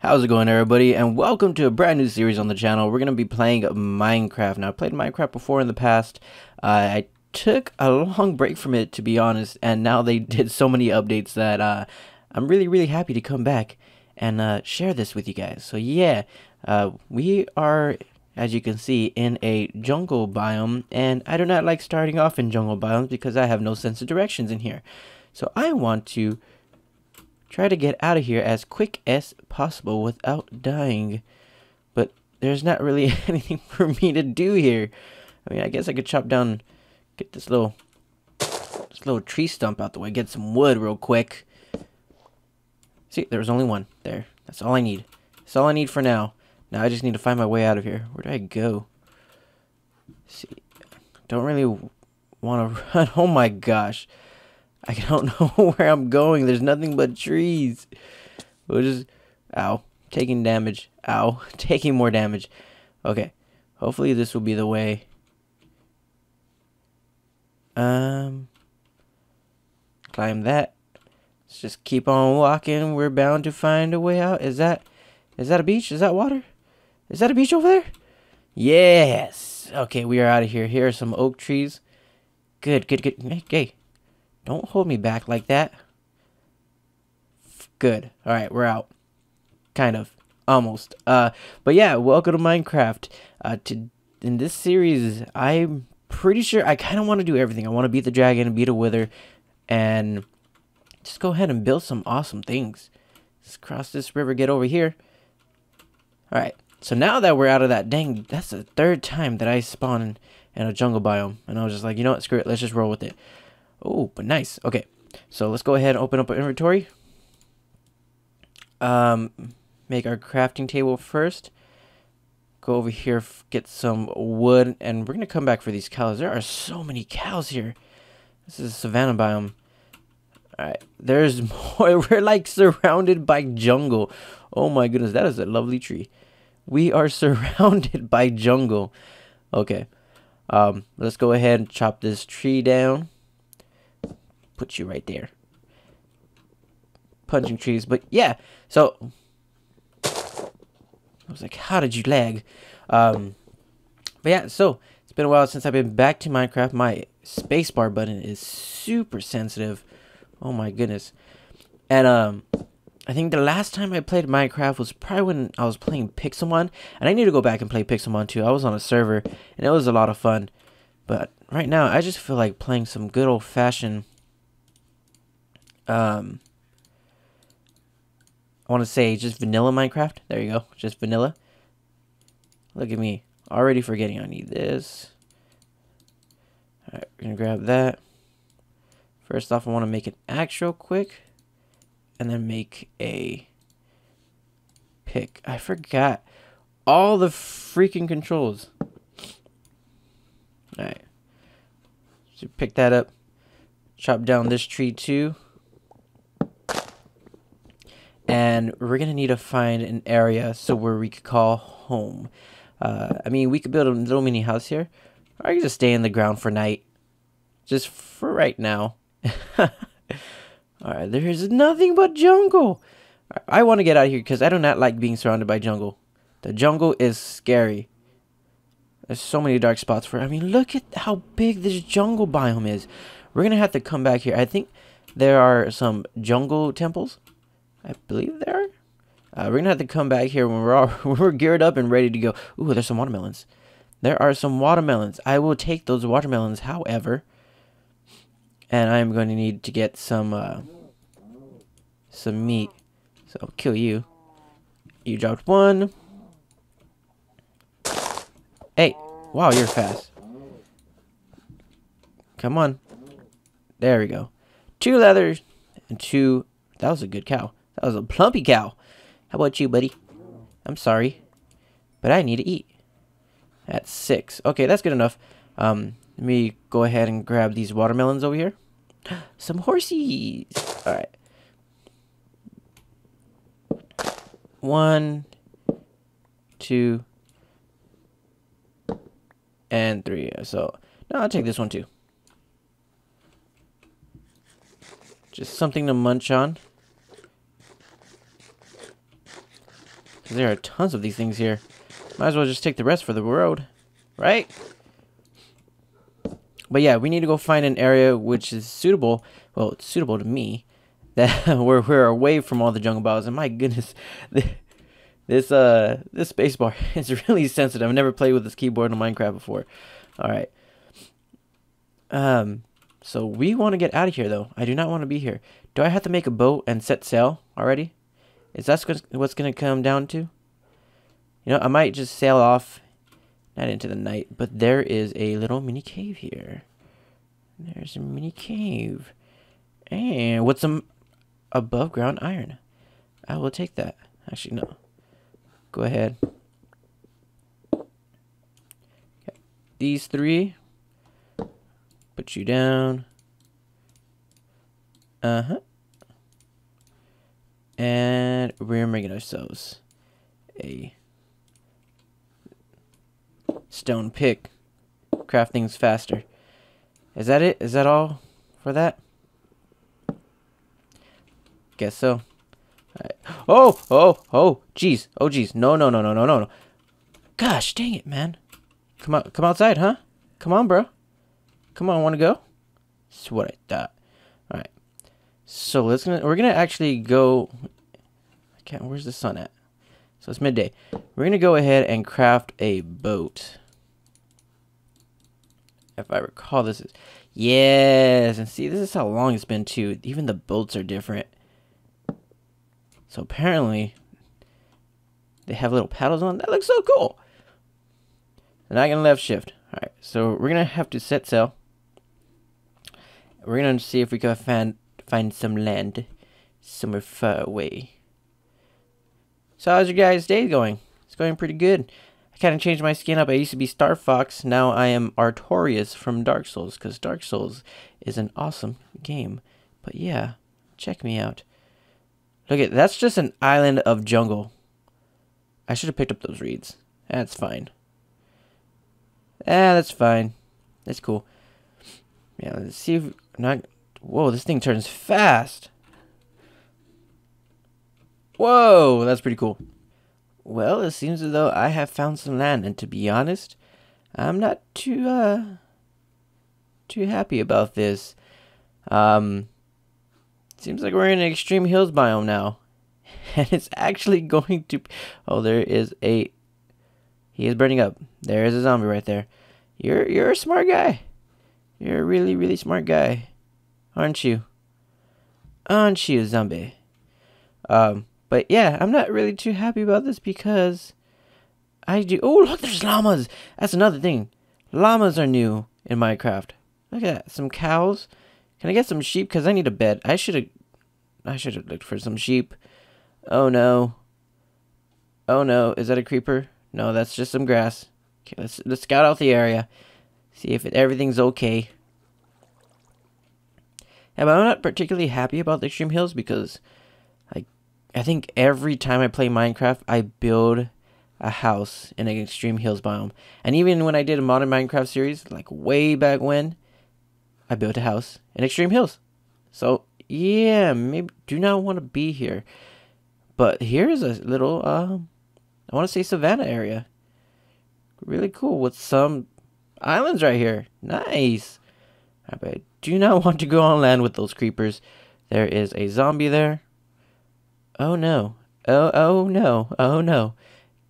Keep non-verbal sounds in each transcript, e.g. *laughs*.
How's it going everybody and welcome to a brand new series on the channel. We're going to be playing Minecraft. Now I played Minecraft before in the past. Uh, I took a long break from it to be honest and now they *laughs* did so many updates that uh, I'm really really happy to come back and uh, share this with you guys. So yeah, uh, we are as you can see in a jungle biome and I do not like starting off in jungle biomes because I have no sense of directions in here. So I want to try to get out of here as quick as possible without dying. But there's not really *laughs* anything for me to do here. I mean, I guess I could chop down, get this little, this little tree stump out the way, get some wood real quick. See, there was only one there. That's all I need. That's all I need for now. Now I just need to find my way out of here. Where do I go? see, don't really want to *laughs* run. Oh my gosh. I don't *laughs* know where I'm going. There's nothing but trees. We'll just... Ow. Taking damage. Ow. *laughs* Taking more damage. Okay. Hopefully this will be the way. Um... Climb that. Let's just keep on walking. We're bound to find a way out. Is that... Is that a beach? Is that water? Is that a beach over there? Yes. Okay, we are out of here. Here are some oak trees. Good, good, good. Hey. Don't hold me back like that. Good. All right, we're out. Kind of. Almost. Uh, but yeah, welcome to Minecraft. Uh, to in this series, I'm pretty sure I kind of want to do everything. I want to beat the dragon, beat a wither, and just go ahead and build some awesome things. Let's cross this river, get over here. All right. So now that we're out of that, dang, that's the third time that I spawn in, in a jungle biome, and I was just like, you know what, screw it, let's just roll with it. Oh, but nice. Okay, so let's go ahead and open up our inventory. Um, make our crafting table first. Go over here, get some wood, and we're going to come back for these cows. There are so many cows here. This is a savanna biome. Alright, there's *laughs* more. We're like surrounded by jungle. Oh my goodness, that is a lovely tree. We are *laughs* surrounded by jungle. Okay, um, let's go ahead and chop this tree down put you right there. Punching trees, but yeah. So I was like, how did you lag? Um, but yeah, so it's been a while since I've been back to Minecraft. My spacebar button is super sensitive. Oh my goodness. And um, I think the last time I played Minecraft was probably when I was playing Pixelmon. And I need to go back and play Pixelmon too. I was on a server and it was a lot of fun. But right now, I just feel like playing some good old fashioned um, I want to say just vanilla Minecraft. There you go. Just vanilla. Look at me. Already forgetting I need this. Alright, we're going to grab that. First off, I want to make an axe real quick. And then make a pick. I forgot all the freaking controls. Alright. So pick that up. Chop down this tree too and we're gonna need to find an area so where we could call home. Uh, I mean, we could build a little mini house here, or I could just stay in the ground for night, just for right now. *laughs* All right, there's nothing but jungle. I want to get out of here because I do not like being surrounded by jungle. The jungle is scary. There's so many dark spots for. I mean, look at how big this jungle biome is. We're gonna have to come back here. I think there are some jungle temples I believe there are. Uh, we're gonna have to come back here when we're all *laughs* when we're geared up and ready to go. Ooh, there's some watermelons. There are some watermelons. I will take those watermelons, however, and I'm going to need to get some uh, some meat. So I'll kill you. You dropped one. Hey, wow, you're fast. Come on. There we go. Two leathers and two. That was a good cow. That was a plumpy cow. How about you, buddy? I'm sorry, but I need to eat. That's six. Okay, that's good enough. Um, let me go ahead and grab these watermelons over here. *gasps* Some horsies. All right. One, two, and three. So now I'll take this one too. Just something to munch on. Because there are tons of these things here. Might as well just take the rest for the road. Right? But yeah, we need to go find an area which is suitable. Well, it's suitable to me. *laughs* That we're, we're away from all the jungle bios. And my goodness, *laughs* this uh this spacebar *laughs* is really sensitive. I've never played with this keyboard in Minecraft before. All right. Um, so we want to get out of here, though. I do not want to be here. Do I have to make a boat and set sail already? Is that what's going to come down to? You know, I might just sail off, not into the night, but there is a little mini cave here. There's a mini cave. And with some above ground iron. I will take that. Actually, no. Go ahead. These three Put you down. Uh-huh. And we're making ourselves a stone pick. Craft things faster. Is that it? Is that all for that? Guess so. Right. Oh, oh, oh, jeez. Oh, jeez. No, no, no, no, no, no, no. Gosh, dang it, man. Come out, come outside, huh? Come on, bro. Come on, want to go? That's what I thought. All right. So let's gonna we're gonna actually go. I can't. Where's the sun at? So it's midday. We're gonna go ahead and craft a boat. If I recall, this is yes. And see, this is how long it's been too. Even the boats are different. So apparently, they have little paddles on. That looks so cool. And I can left shift. All right. So we're gonna have to set sail. We're gonna see if we can find find some land somewhere far away. So how's your guys' day going? It's going pretty good. I kind of changed my skin up. I used to be Star Fox. Now I am Artorias from Dark Souls because Dark Souls is an awesome game. But yeah, check me out. Look at that's just an island of jungle. I should have picked up those reeds. That's fine. Ah, that's fine. That's cool. Yeah, let's see if not. Whoa, this thing turns fast. Whoa, that's pretty cool. Well, it seems as though I have found some land, and to be honest, I'm not too uh too happy about this. Um, seems like we're in an extreme hills biome now, *laughs* and it's actually going to. Oh, there is a. He is burning up. There is a zombie right there. You're you're a smart guy. You're a really, really smart guy. Aren't you? Aren't you, a zombie? Um, but yeah, I'm not really too happy about this because I do. Oh, look, there's llamas. That's another thing. Llamas are new in Minecraft. Look at that. Some cows. Can I get some sheep? Because I need a bed. I should have. I should have looked for some sheep. Oh no. Oh no. Is that a creeper? No, that's just some grass. Okay, let's let's scout out the area. See if it, everything's okay. But I'm not particularly happy about the Extreme Hills because I, I think every time I play Minecraft, I build a house in an Extreme Hills biome. And even when I did a modern Minecraft series, like way back when, I built a house in Extreme Hills. So yeah, maybe do not want to be here. But here's a little, uh, I want to say savannah area. Really cool with some Islands right here. Nice. I do not *laughs* want to go on land with those creepers. There is a zombie there. Oh no. Oh, oh no. Oh no.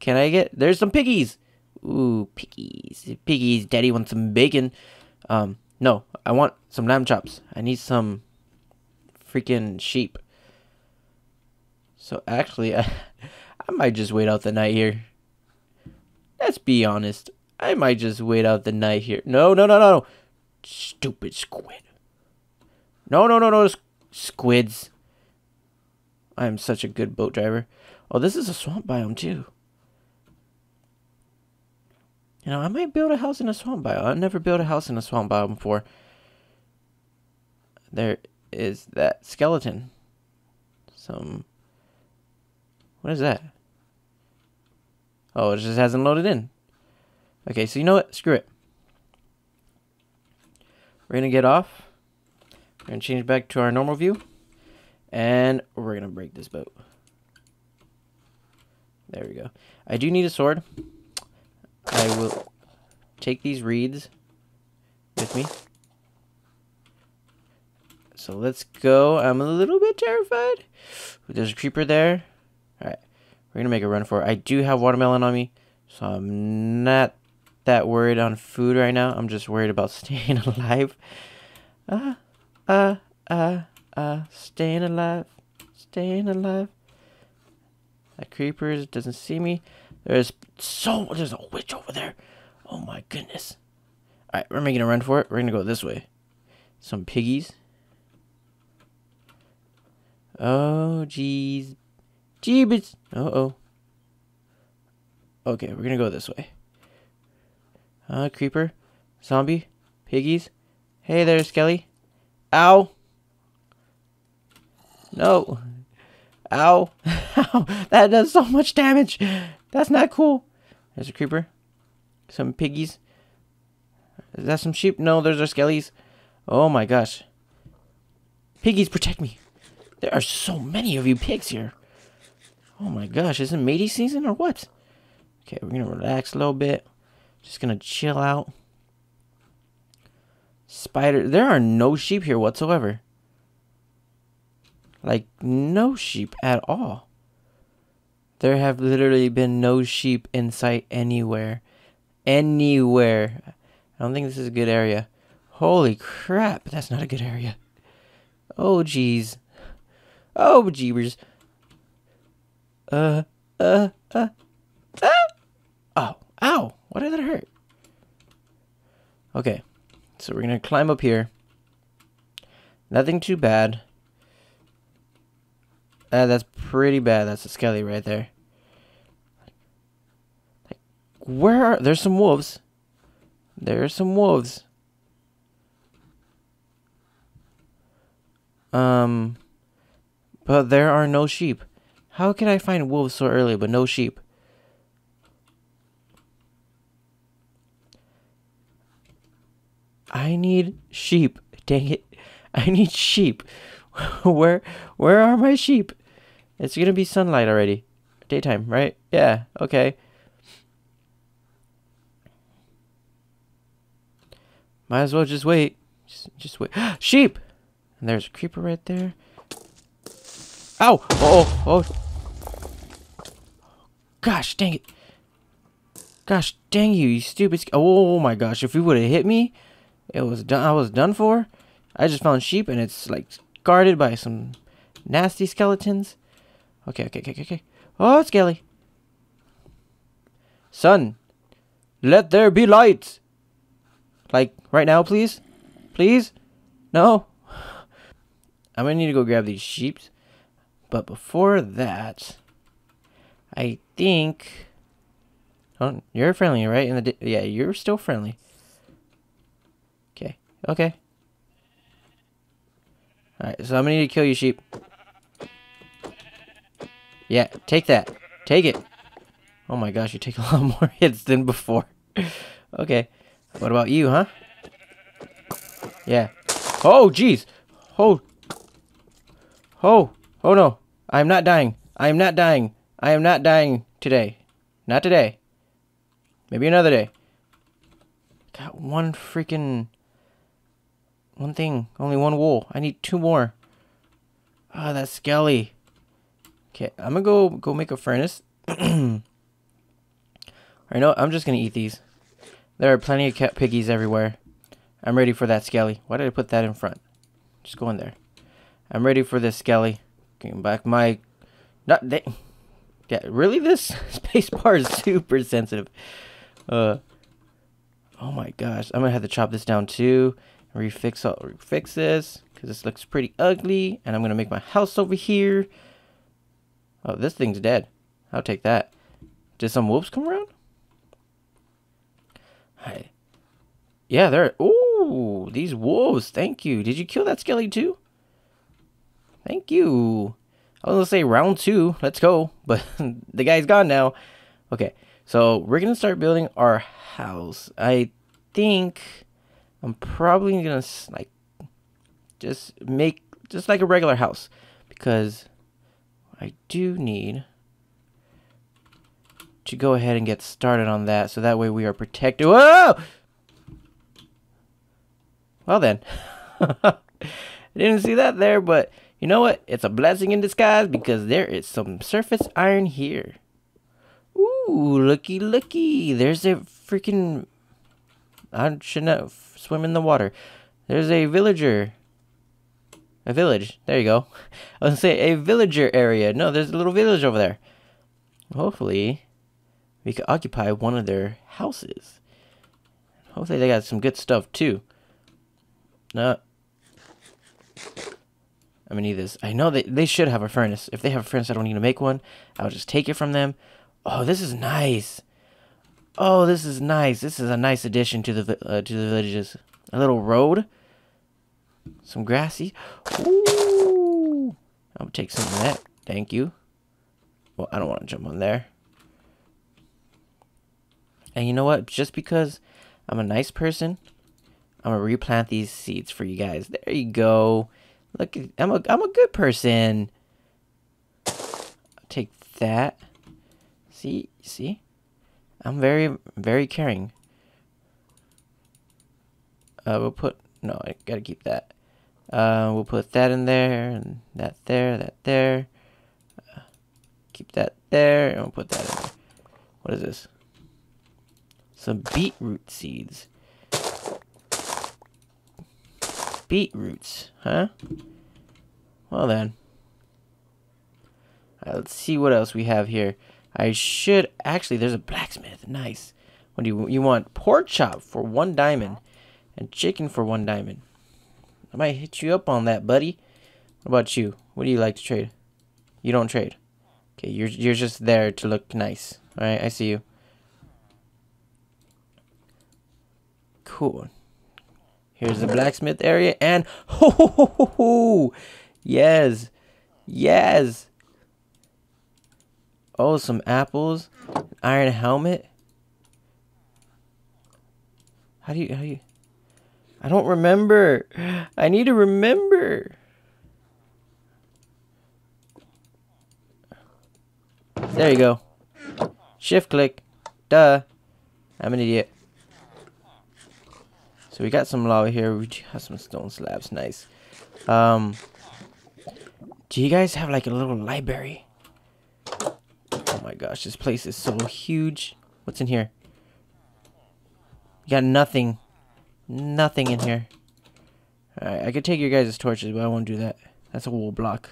Can I get... There's some piggies. Ooh, piggies. Piggies. Daddy wants some bacon. Um, no. I want some lamb chops. I need some freaking sheep. So actually, *laughs* I, I might just wait out the night here. Let's be honest. I might just wait out the night here. No, no, no, no, no. Stupid squid. No, no, no, no. Squids. I am such a good boat driver. Oh, this is a swamp biome, too. You know, I might build a house in a swamp biome. I've never built a house in a swamp biome before. There is that skeleton. Some... What is that? Oh, it just hasn't loaded in. Okay, so you know what? Screw it. We're going to get off. We're going to change back to our normal view. And we're going to break this boat. There we go. I do need a sword. I will take these reeds with me. So let's go. I'm a little bit terrified. There's a creeper there. Alright. We're going to make a run for it. I do have watermelon on me. So I'm not that worried on food right now. I'm just worried about *laughs* staying alive. Uh, uh, uh, uh, staying alive. Staying alive. That creeper doesn't see me. There's so there's a witch over there. Oh my goodness. Alright, we're making a run for it. We're gonna go this way. Some piggies. Oh jeez. Jeebus. Uh oh. Okay, we're gonna go this way. Uh creeper. Zombie. Piggies. Hey there, Skelly. Ow. No. Ow. *laughs* Ow. That does so much damage. That's not cool. There's a creeper. Some piggies. Is that some sheep? No, those are skellies. Oh my gosh. Piggies, protect me. There are so many of you pigs here. Oh my gosh, is it matey season or what? Okay, we're gonna relax a little bit. Just gonna chill out. Spider. There are no sheep here whatsoever. Like, no sheep at all. There have literally been no sheep in sight anywhere. Anywhere. I don't think this is a good area. Holy crap, that's not a good area. Oh, jeez. Oh, jeebers. Uh, uh, uh, ah! Oh, ow. Why did that hurt? Okay, so we're going to climb up here. Nothing too bad. Uh, that's pretty bad. That's a skelly right there. Like, where are... There's some wolves. There's some wolves. Um... But there are no sheep. How can I find wolves so early but no sheep? I need sheep. Dang it. I need sheep. *laughs* where where are my sheep? It's gonna be sunlight already. Daytime, right? Yeah, okay. Might as well just wait. Just, just wait. *gasps* sheep! And there's a creeper right there. Ow! Oh, oh, oh. Gosh, dang it. Gosh, dang you, you stupid. Oh my gosh, if he would have hit me, it was done. I was done for. I just found sheep and it's like guarded by some nasty skeletons. Okay, okay, okay, okay. Oh, it's Skelly. Son, let there be light. Like, right now, please? Please? No? I'm gonna need to go grab these sheep. But before that, I think... Oh, you're friendly, right? In the yeah, you're still friendly. Okay. Alright, so I'm gonna need to kill you, sheep. Yeah, take that. Take it. Oh my gosh, you take a *laughs* lot more hits than before. *laughs* okay. What about you, huh? Yeah. Oh, jeez. Oh. Oh. Oh no. I am not dying. I am not dying. I am not dying today. Not today. Maybe another day. Got one freaking one thing. Only one wool. I need two more. Ah, oh, that's skelly. Okay, I'm gonna go go make a furnace. *clears throat* I know I'm just gonna eat these. There are plenty of cat piggies everywhere. I'm ready for that skelly. Why did I put that in front? Just go in there. I'm ready for this skelly. Getting back my not they yeah, really this *laughs* space bar is super sensitive. Uh Oh my gosh, I'm gonna have to chop this down too refix all refix this because this looks pretty ugly and I'm gonna make my house over here. Oh this thing's dead. I'll take that. Did some wolves come around? Hi. Yeah there oh these wolves. Thank you. Did you kill that skelly too? Thank you. I was gonna say round two. Let's go. *laughs* But the guy's gone now. Okay so we're gonna start building our house. I think I'm probably gonna like just make just like a regular house because I do need to go ahead and get started on that so that way we are protected. Whoa! Well then. *laughs* I didn't see that there, but you know what? It's a blessing in disguise because there is some surface iron here. Ooh, looky, looky. There's a freaking... I should not swim in the water. There's a villager. A village. There you go. *laughs* I was to say a villager area. No, there's a little village over there. Hopefully, we could occupy one of their houses. Hopefully they got some good stuff too. No. I'm gonna need this. I know they, they should have a furnace. If they have a furnace, I don't need to make one. I'll just take it from them. Oh, this is nice. Oh, this is nice. This is a nice addition to the uh, to the villages. A little road. Some grassy. Ooh. I'll take some of that. Thank you. Well, I don't want to jump on there. And you know what? Just because I'm a nice person, I'm gonna replant these seeds for you guys. There you go. Look, I'm a I'm a good person. Take that. See, see, I'm very very caring. Uh, we'll put no, I gotta keep that. Uh, we'll put that in there and that there, that there. Uh, keep that there, and we'll put that in there. What is this? Some beetroot seeds. Beetroots, huh? Well then. Right, let's see what else we have here. I should actually. There's a blacksmith. Nice. What do you you want? Pork chop for one diamond, and chicken for one diamond. I might hit you up on that, buddy. What about you? What do you like to trade? You don't trade. Okay, you're you're just there to look nice. All right, I see you. Cool. Here's the blacksmith area, and *laughs* ho ho ho ho ho! Yes, yes. Oh, some apples, iron helmet. How do you how do you? I don't remember. I need to remember. There you go. Shift click. Duh. I'm an idiot. So we got some lava here. We have some stone slabs. Nice. Um, do you guys have like a little library? My gosh, this place is so huge. What's in here? Got nothing. Nothing in here. Alright, I could take your guys' torches, but I won't do that. That's a wool block.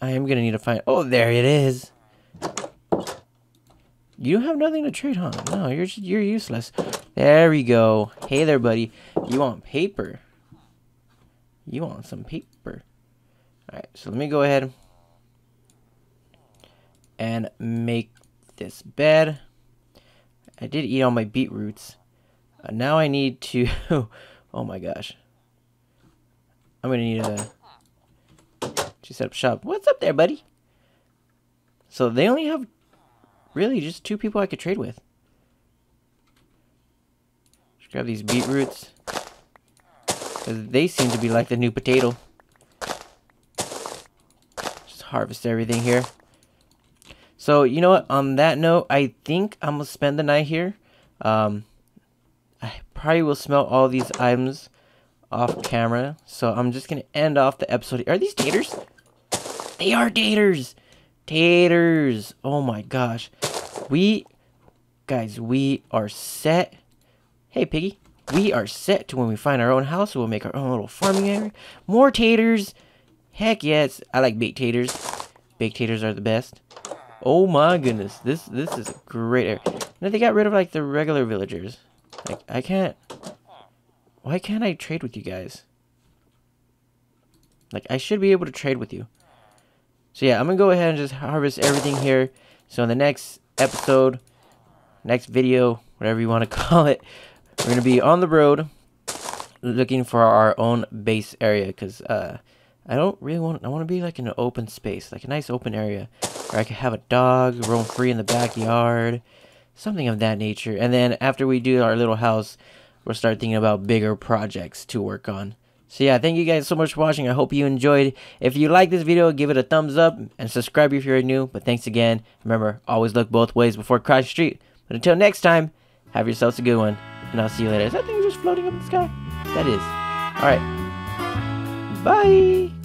I am gonna need to find... Oh, there it is! You have nothing to trade, huh? No, you're you're useless. There we go. Hey there, buddy. You want paper? You want some paper? Alright, so let me go ahead and make this bed. I did eat all my beetroots. Uh, now I need to... *laughs* oh my gosh. I'm going to need a... To set up shop. What's up there, buddy? So they only have really just two people I could trade with. Just grab these beetroots. Because they seem to be like the new potato. Just harvest everything here. So, you know what? On that note, I think I'm going to spend the night here. Um, I probably will smell all these items off camera. So I'm just going to end off the episode. Are these taters? They are taters! Taters! Oh my gosh. We, guys, we are set. Hey, Piggy. We are set to when we find our own house. We'll make our own little farming area. More taters. Heck yes. I like baked taters. Baked taters are the best. Oh my goodness, this this is a great area. Now they got rid of like the regular villagers. Like I can't. Why can't I trade with you guys? Like I should be able to trade with you. So yeah, I'm gonna go ahead and just harvest everything here. So in the next episode, next video, whatever you want to *laughs* call it, we're gonna be on the road looking for our own base area because uh, I don't really want. I want to be like in an open space, like a nice open area where I could have a dog roam free in the backyard. Something of that nature. And then after we do our little house, we'll start thinking about bigger projects to work on. So yeah, thank you guys so much for watching. I hope you enjoyed. If you like this video, give it a thumbs up and subscribe if you're new. But thanks again. Remember, always look both ways before crossing street. But until next time, have yourselves a good one. And I'll see you later. Is that thing just floating up in the sky? That is. Alright. Bye.